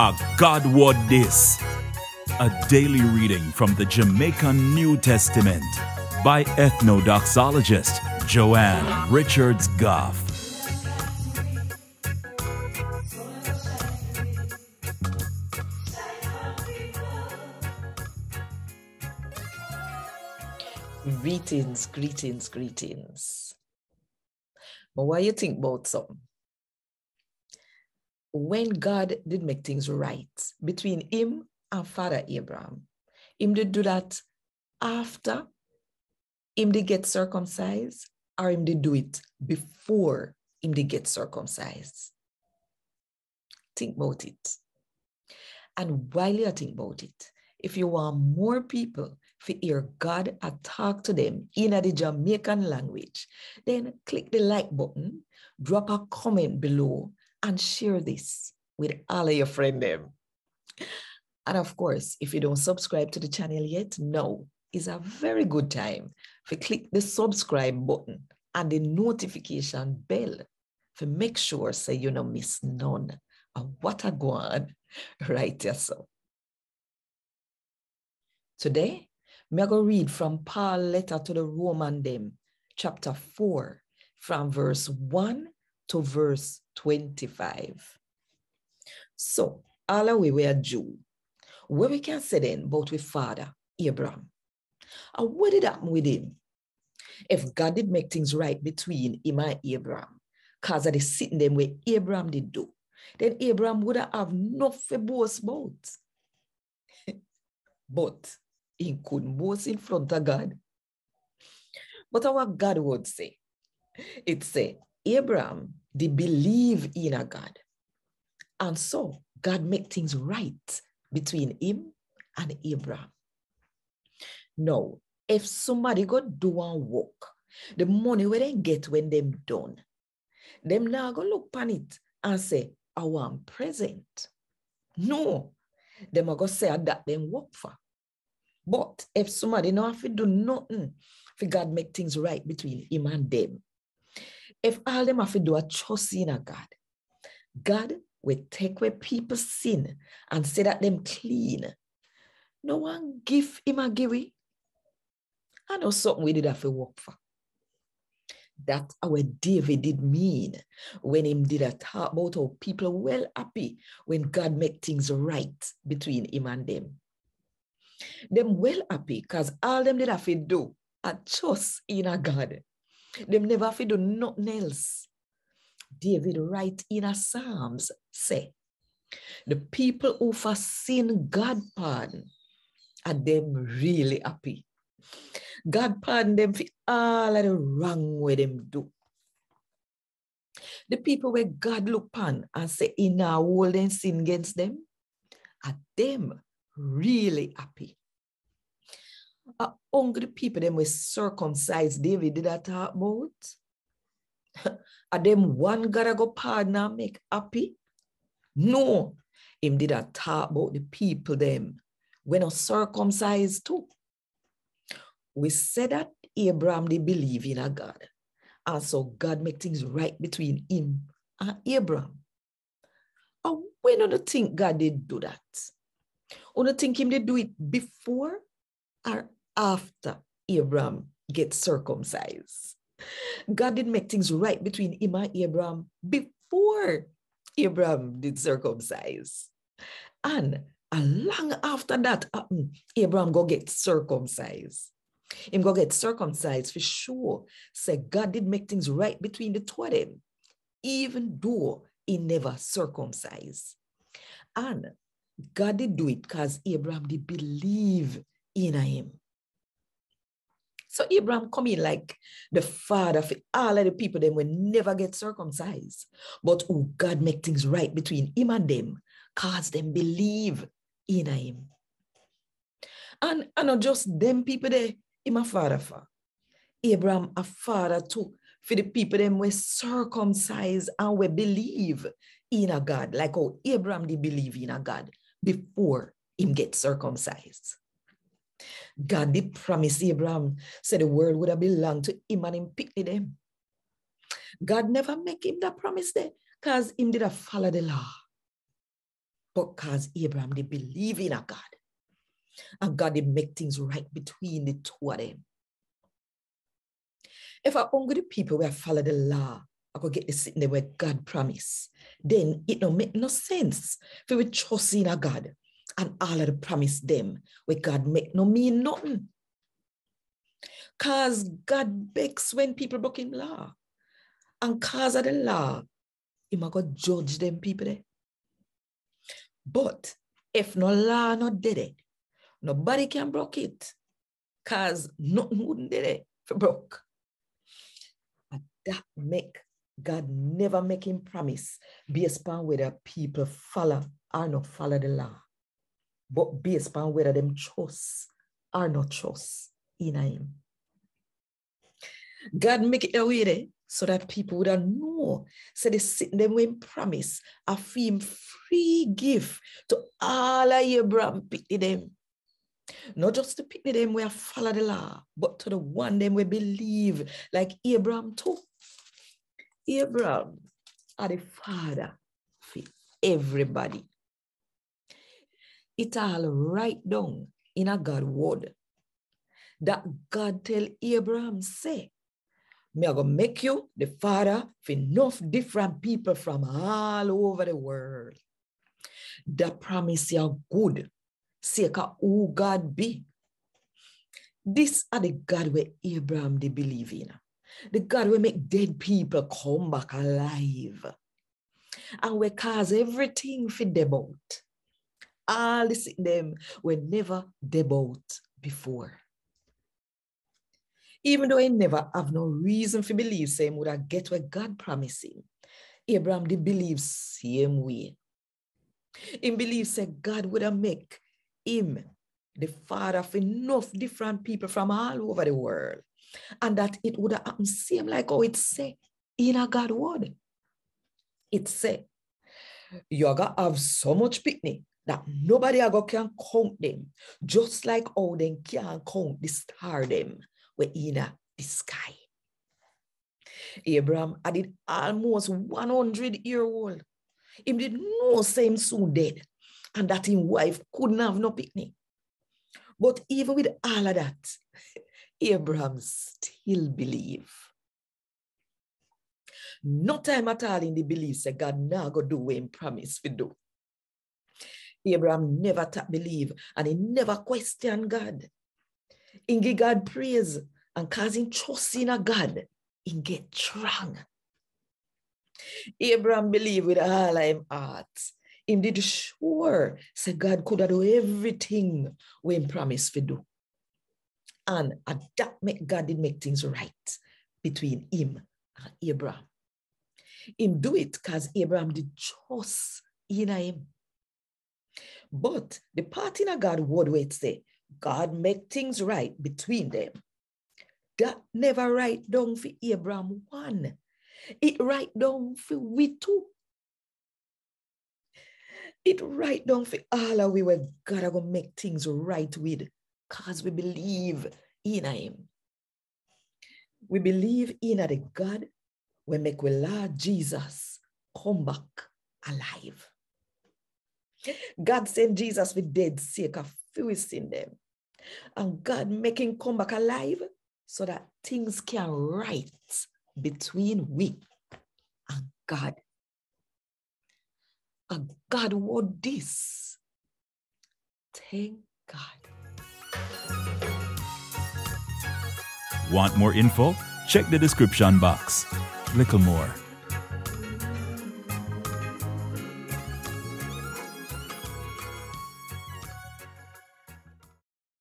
A God Word This. A daily reading from the Jamaican New Testament by ethnodoxologist Jo-Ann Richards Goffe. Greetings, greetings, greetings. But what you think about something? When God did make things right between him and Father Abraham, him did do that after him did get circumcised, or him did do it before him did get circumcised. Think about it. And while you think about it, if you want more people to hear God and talk to them in the Jamaican language, then click the like button, drop a comment below, and share this with all of your friends. And of course, if you don't subscribe to the channel yet, now is a very good time to click the subscribe button and the notification bell to make sure so you don't miss none of what I go on right yourself. Today, going to read from Paul letter to the Roman them, chapter 4, from verse 1 to verse 25. So, all the way we are Jew. What we can say then about with father, Abraham. And what did happen with him? If God did make things right between him and Abraham, because of the sitting them where Abraham did do, then Abraham would have nothing boast about. but he couldn't boast in front of God. But our God would say, it say, Abraham did believe in a God. And so God make things right between him and Abraham. Now, if somebody go do and work, the money where they get when them done, them now go look pan it and say, I want present. No, them are go say ah, that them work for. But if somebody know if do nothing, if God make things right between him and them, if all them have to do a trust in a God, God will take away people's sin and say that them clean. No one give him a. I know something we did have to work for. That's our David did mean when him did a talk about how people well happy when God make things right between him and them. Them well happy because all them did have to do a trust in a God. Them never to do nothing else. David write in a Psalms say, the people who for sin God pardon are them really happy. God pardon them for all of the wrong way them do. The people where God look upon and say in our world and sin against them, are them really happy. Are hungry people them were circumcised David did that talk about? are them one gotta go pardon and make happy? No, him did a talk about the people them when are circumcised too. We said that Abraham did believe in a God. And so God make things right between him and Abraham. And when do you think God did do that? Or do you think him did do it before or after Abraham gets circumcised? God did make things right between him and Abraham before Abraham did circumcise. And a long after that happened, Abraham go get circumcised. Him go get circumcised for sure. Say God did make things right between the two of them, even though he never circumcised. And God did do it because Abraham did believe in him. So Abraham come in like the father for all of the people them will never get circumcised. But oh, God make things right between him and them, cause them believe in him. And, and not just them people there, him a father for. Abraham a father too for the people them were circumcised and we believe in a God, like how Abraham did believe in a God before him get circumcised. God did promise Abraham, said the world would have belonged to him and him picked them. God never make him that promise there because him did a follow the law. but cause Abraham they believe in a God. And God they make things right between the two of them. If I only the people where follow the law, I could get the sitting there where God promise, then it don't make no sense if we trust in a God and all of the promise them where God make no mean nothing. Cause God begs when people broke him law. And cause of the law, he might go judge them people. But if no law not did it, nobody can broke it. Cause nothing wouldn't did it for broke. And that make God never make him promise based upon whether people follow or not follow the law, but based upon whether them trust or not trust in him. God make it that way there so that people would know. So they sit them when promise a him free gift to all of Abraham pity them. Not just to pity them where follow the law, but to the one them we believe, like Abraham too. Abraham are the father for everybody. It all right down in a God word that God tell Abraham say, me I go make you the father for enough different people from all over the world. That promise you good, of who God be. This are the God where Abraham they believe in. The God will make dead people come back alive. And we cause everything for them out. All this them were never debut before. Even though he never have no reason to believe same would have get what God promised him. Abraham did believe same way. He believes that God would have make him the father of enough different people from all over the world. And that it would have happened same like how it say in a God word. It say, you're gonna have so much picnic that nobody ever can count them, just like all they can count the star them were in the sky. Abraham had it almost 100 year old. Him did no same soon dead. And that his wife couldn't have no picnic. But even with all of that, Abraham still believe. No time at all in the belief that God now go do what he promised to do. Abraham never believed, and he never questioned God. In God praise and causing trust in a God, in get strong. Abraham believed with all him heart. Him did sure say God could do everything when promised to do. And that make God did make things right between him and Abraham. Him do it because Abraham did trust in him. But the part in a God word where it say, God make things right between them. That never write down for Abraham one. It write down for we two. It write down for all of we where God are gonna make things right with because we believe in him. We believe in the God we make we Lord Jesus come back alive. God sent Jesus with dead sake of few sin them. And God making come back alive so that things can right between we and God. And God want this. Thank God. Want more info? Check the description box. Little more